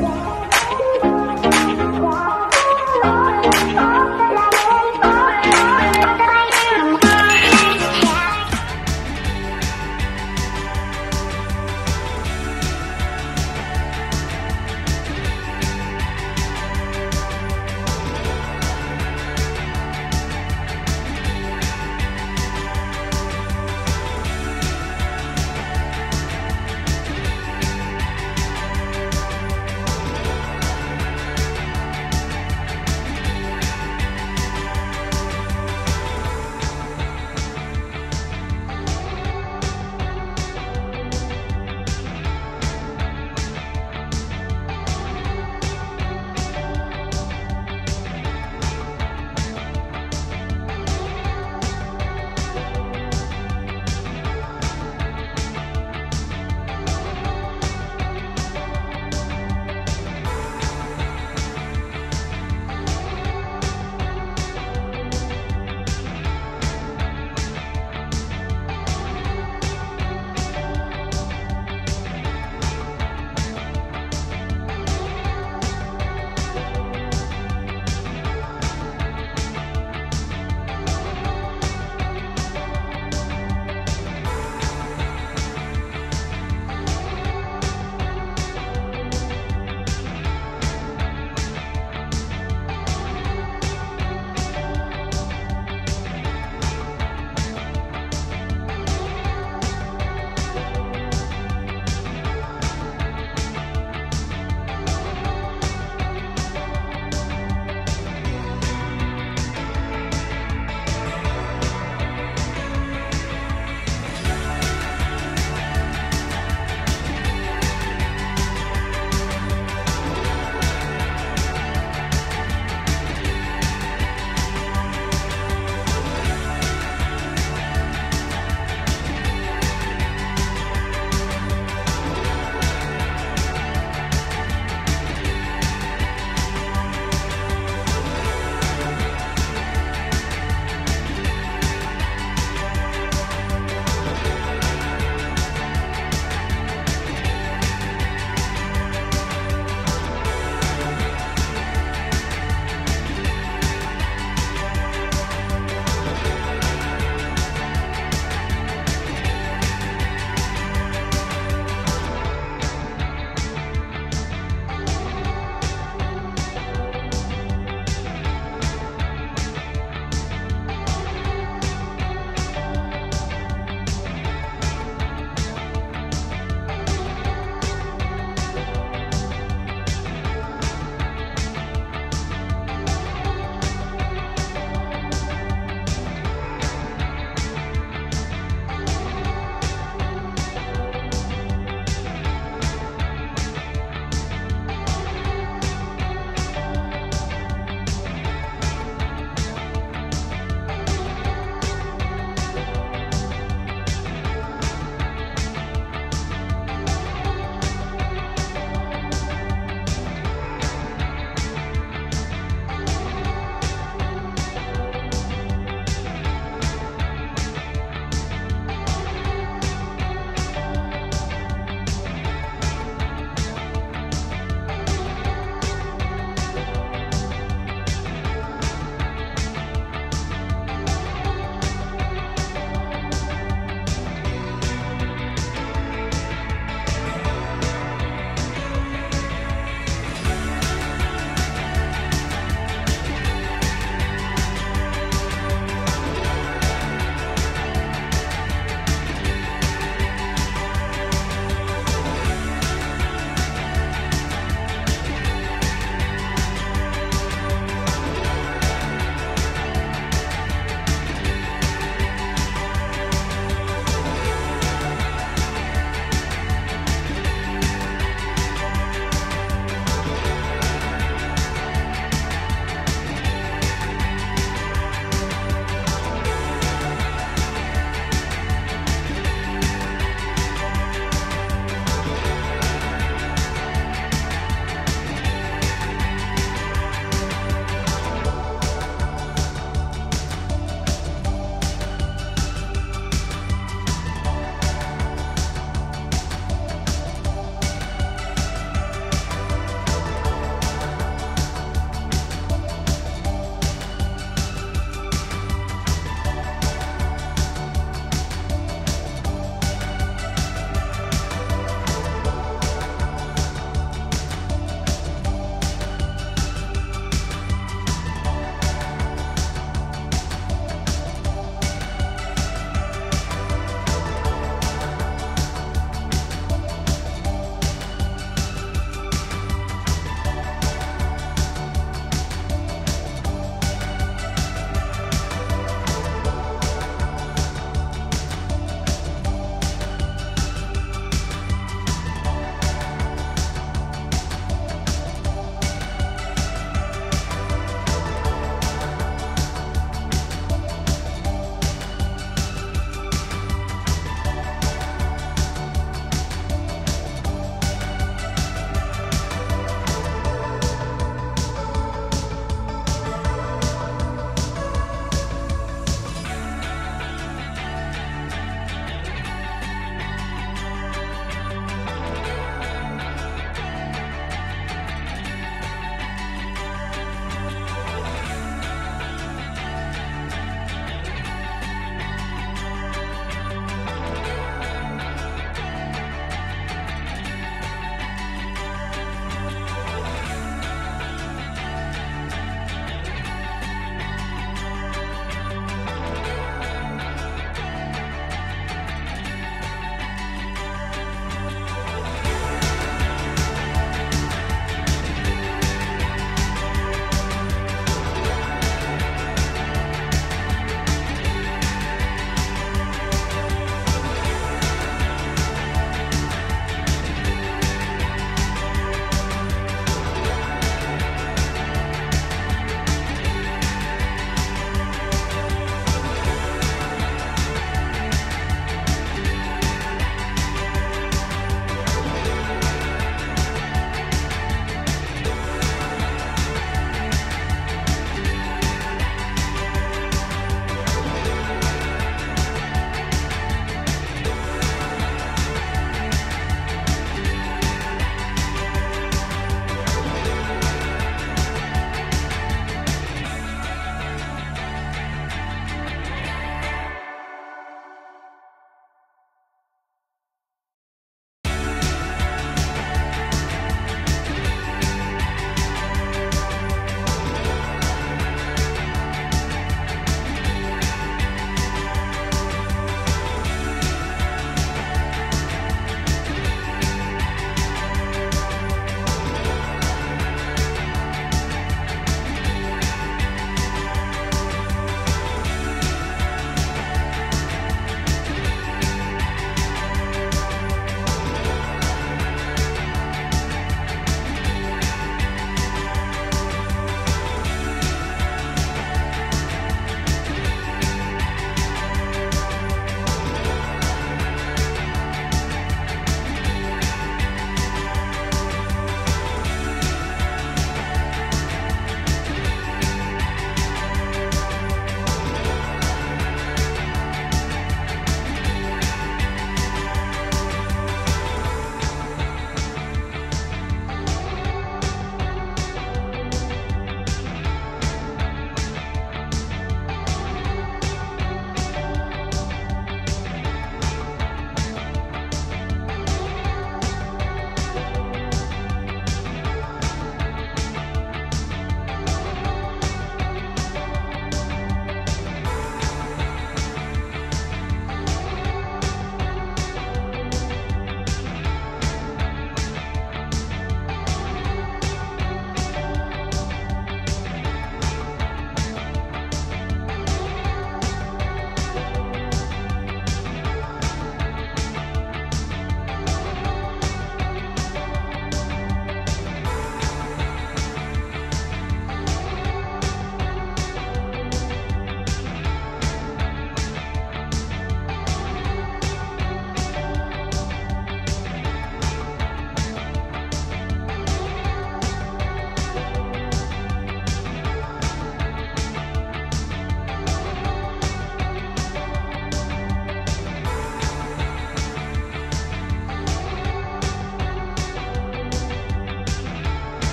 Bye.